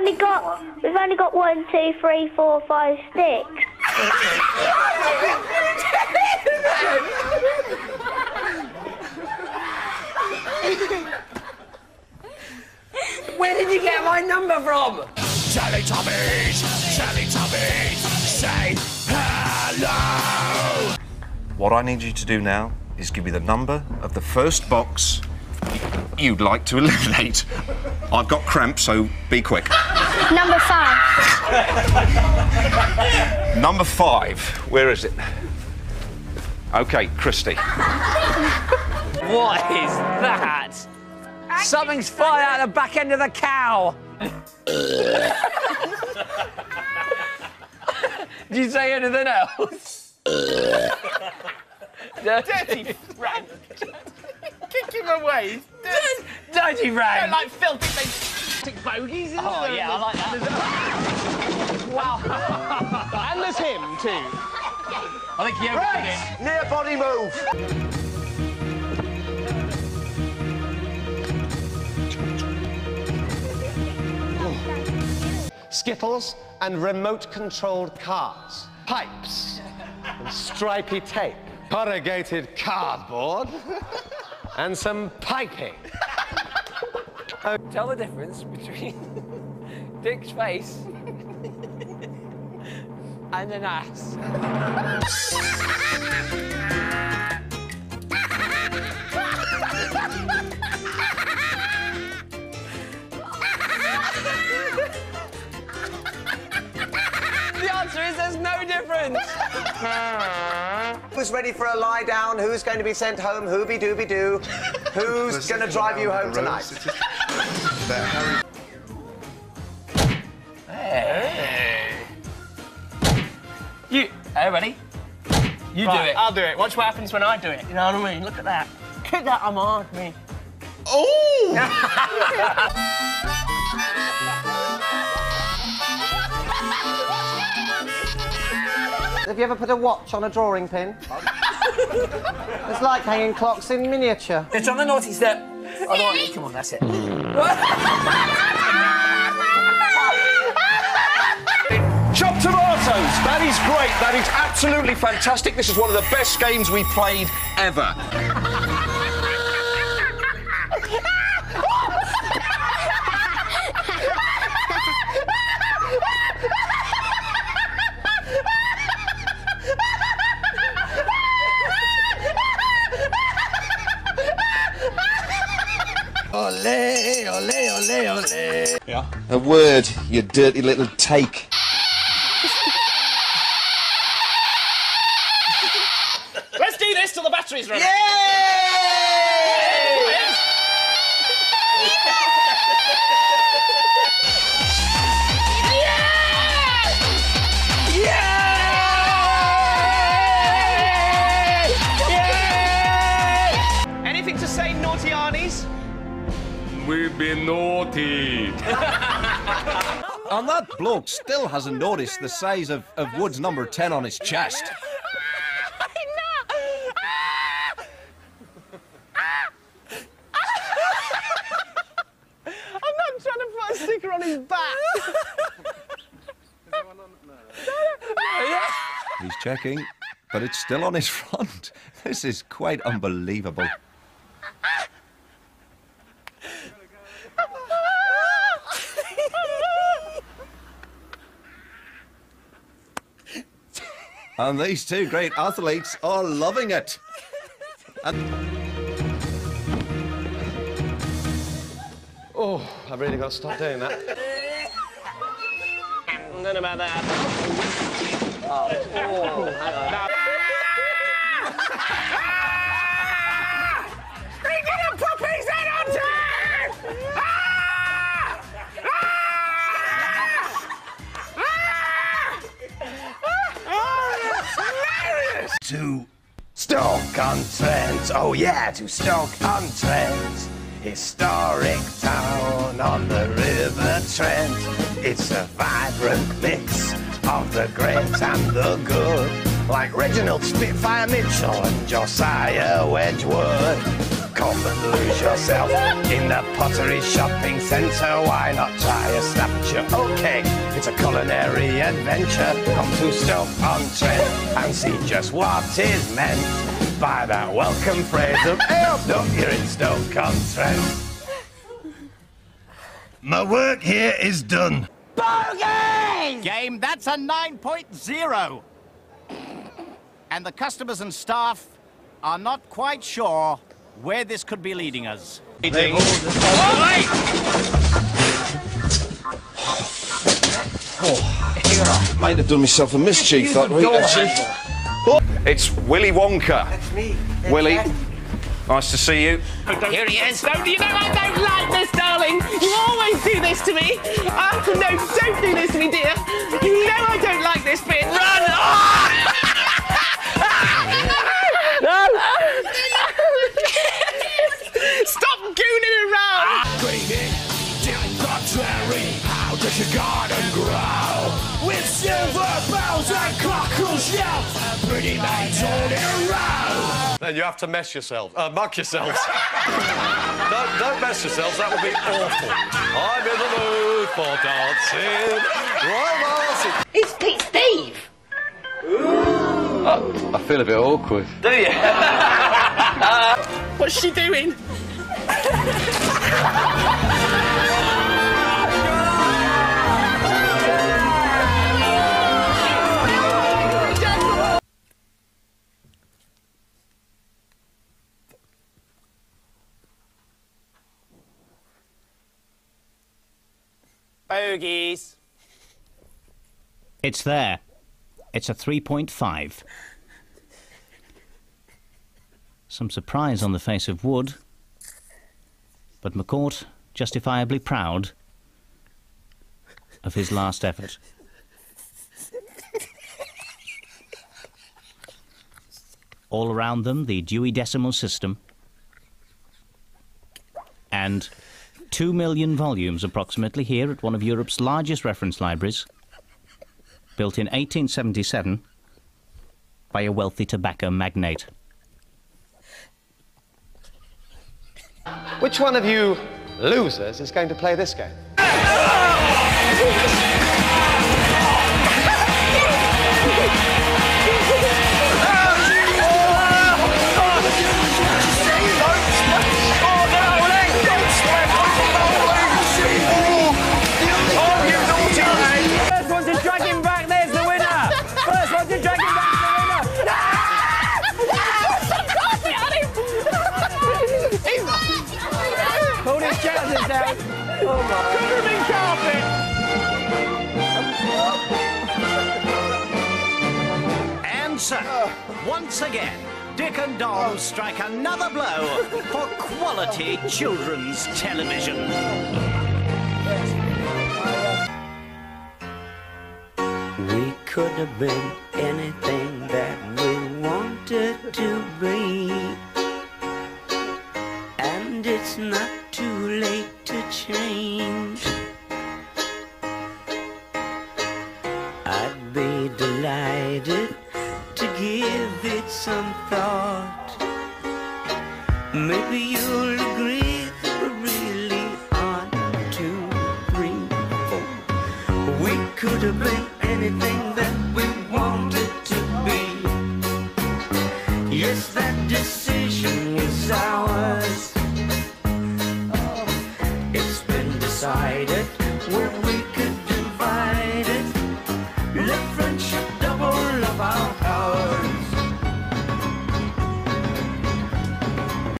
only got we've only got one, two, three, four, five, six. Where did you get my number from? Teletubbies! Teletubbies! Say hello! What I need you to do now is give me the number of the first box you'd like to eliminate. I've got cramps, so be quick. Number five. Number five. Where is it? Okay, Christy. What is that? Something's falling out of the back end of the cow. Did you say anything else? Dirty Frank. Kick him away. Dirty, Dirty Frank. like filthy big bogies. isn't Oh there? yeah, I like that. wow. And there's him too. I think he overdid it. Near body move! Skittles and remote-controlled cars. Pipes and stripy tape. Corrugated cardboard. and some piping. Tell the difference between Dick's face and an ass. the answer is there's no difference. Who's ready for a lie down? Who's going to be sent home? Whoobie dooby doo? Who's going to drive you home tonight? You, hey, ready? You do it. I'll do it. Watch what happens when I do it. You know what I mean? Look at that. Look at that. I'm on me. Have you ever put a watch on a drawing pin? it's like hanging clocks in miniature. It's on the naughty step. You. Come on, that's it. Chopped tomatoes. That is great. That is absolutely fantastic. This is one of the best games we played ever. Ole, ole, ole, ole. A word, you dirty little take. We've been naughty. And that bloke still hasn't noticed the size of, of Wood's number 10 on his chest. I'm not trying to put a sticker on his back. He's checking, but it's still on his front. This is quite unbelievable. And these two great athletes are loving it. And Oh, I've really got to stop doing that. And then about that. Oh, oh, oh. To Stoke-on-Trent, oh yeah, to Stoke-on-Trent. Historic town on the River Trent. It's a vibrant mix of the great and the good. Like Reginald Spitfire Mitchell and Josiah Wedgwood. Come and lose yourself in the pottery shopping centre. Why not try a Staffordshire oat cake? It's a culinary adventure. Come to Stoke on Trent and see just what is meant by that welcome phrase of "Hey up, look, you're in Stoke on Trent." My work here is done. Game, that's a 9.0. And the customers and staff are not quite sure where this could be leading us. Might have done myself a mischief that week, actually. It's Willy Wonka. That's me. Willy, nice to see you. Here he is. Don't you know I don't like this, darling? You always do this to me. Ah, no, don't do this garden grow? With silver bells and cockles shells, pretty maids all in row. Then you have to mess yourselves, uh, mug yourselves. don't, don't mess yourselves, that would be awful. I'm in the mood for dancing, romancing. It's Pete Steve. I feel a bit awkward. Do you? What's she doing? Bogies. It's there. It's a 3.5. Some surprise on the face of Wood, but McCourt justifiably proud of his last effort. All around them, the Dewey Decimal System, and two million volumes approximately here at one of Europe's largest reference libraries, built in 1877 by a wealthy tobacco magnate. Which one of you losers is going to play this game? My. And so, once again, Dick and Dom strike another blow for quality children's television. We could have been anything that we wanted to be. give it some thought. Maybe you'll agree that we really aren't to bring We could have been anything that we wanted to be. Yes, that is.